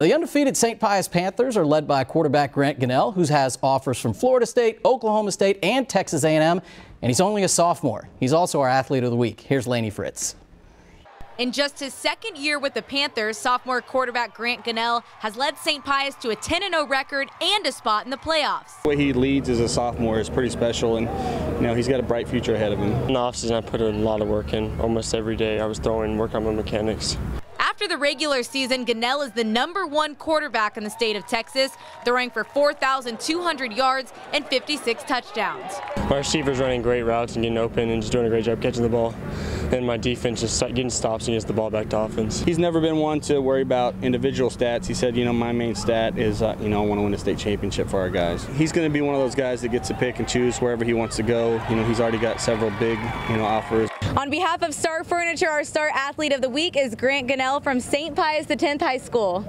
The undefeated St. Pius Panthers are led by quarterback Grant Gunnell, who has offers from Florida State, Oklahoma State, and Texas A&M, and he's only a sophomore. He's also our athlete of the week. Here's Laney Fritz. In just his second year with the Panthers, sophomore quarterback Grant Gunnell has led St. Pius to a 10-0 record and a spot in the playoffs. The way he leads as a sophomore is pretty special, and you know he's got a bright future ahead of him. In the offseason, I put a lot of work in. Almost every day, I was throwing, working on my mechanics. After the regular season, Gunnell is the number one quarterback in the state of Texas, throwing for 4,200 yards and 56 touchdowns. My receiver's running great routes and getting open and just doing a great job catching the ball. And my defense just getting stops and gets the ball back to offense. He's never been one to worry about individual stats. He said, you know, my main stat is, uh, you know, I want to win a state championship for our guys. He's going to be one of those guys that gets to pick and choose wherever he wants to go. You know, he's already got several big, you know, offers. On behalf of Star Furniture, our star athlete of the week is Grant Gunnell from St. Pius X High School.